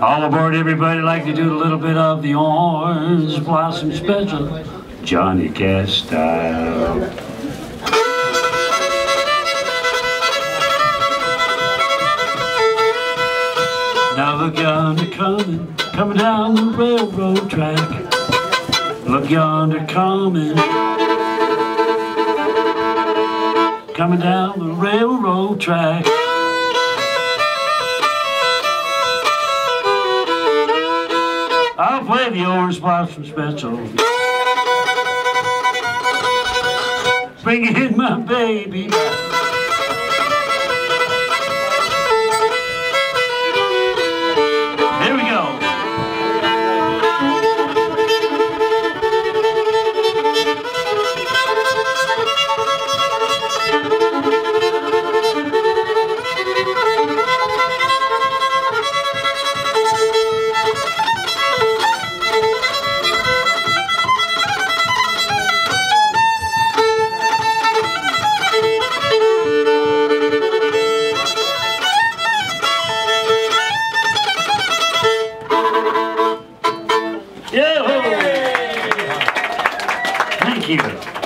All aboard, everybody. Like to do a little bit of the Orange Blossom Special. Johnny Cash style. Now look yonder coming, coming down the railroad track. Look yonder coming, coming down the railroad track. I'll play the Orange Blossom Special. Bring in my baby. Yeah. Thank you.